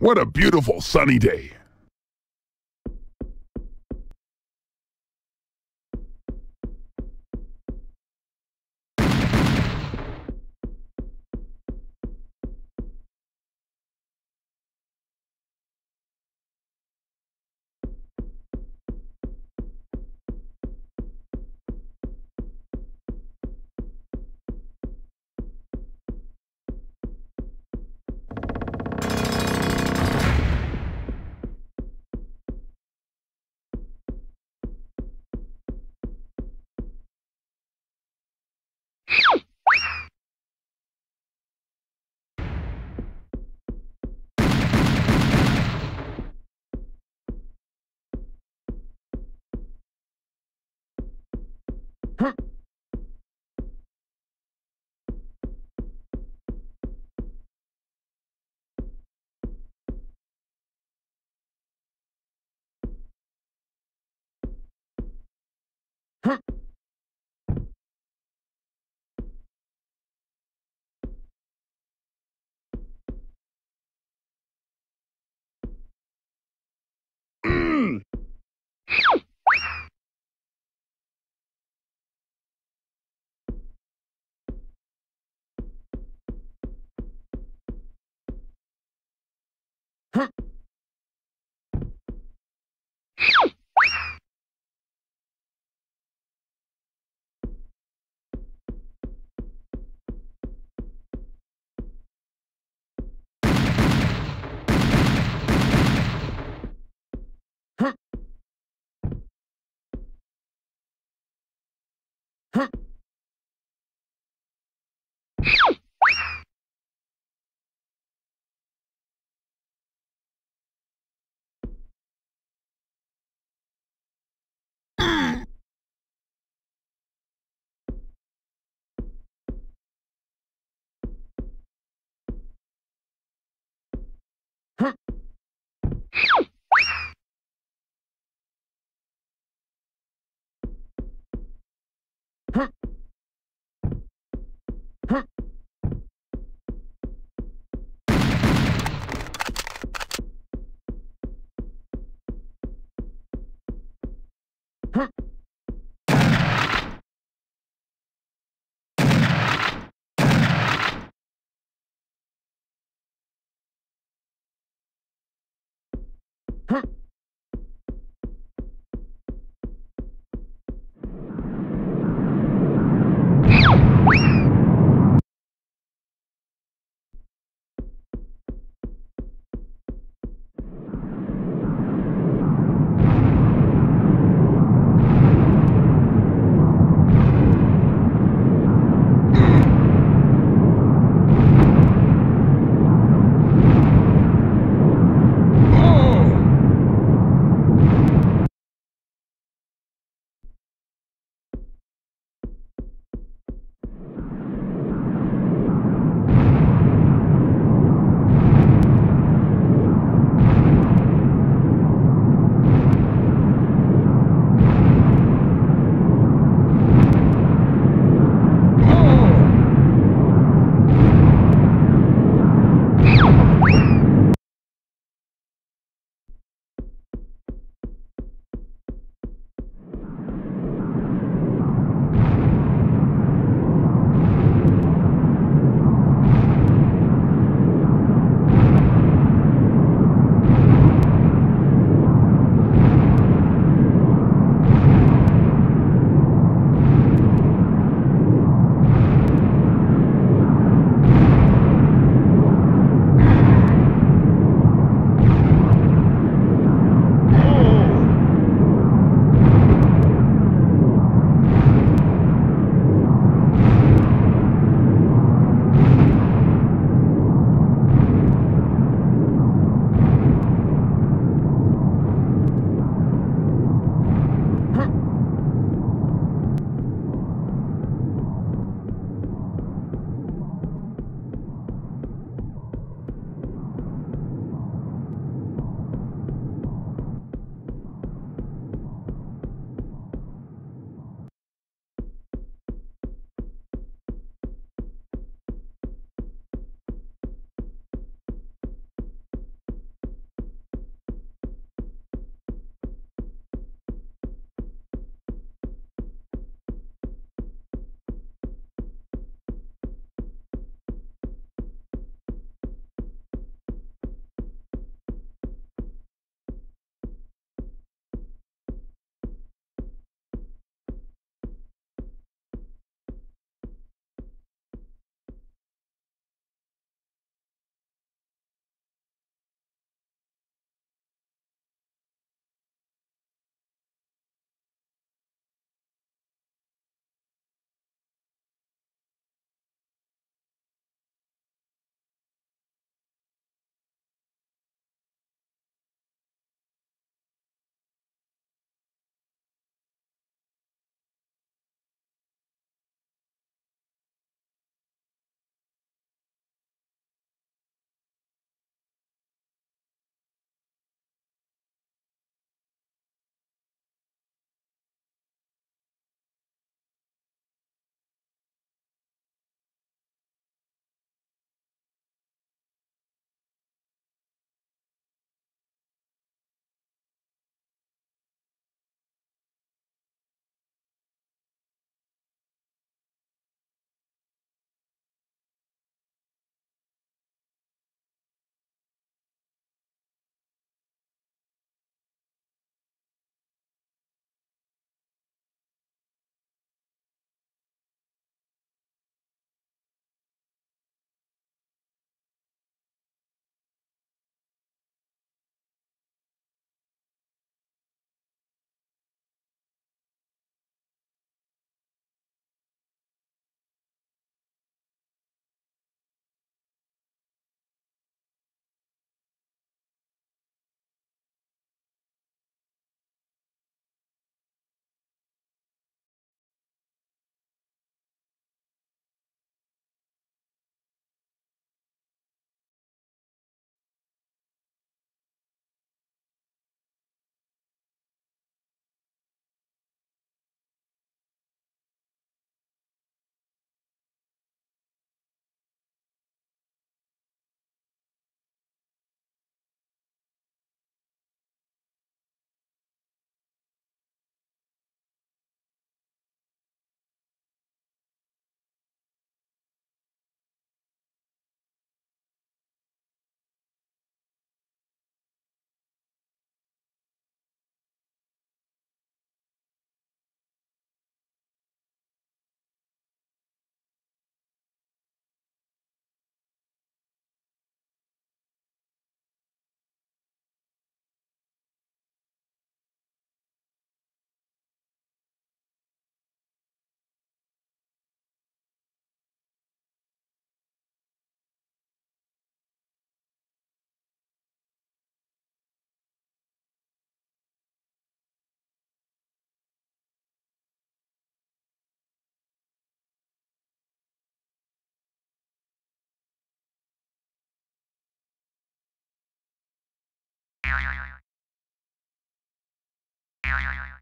What a beautiful sunny day. Huh? Huh? Huh? Yeah, yeah, yeah.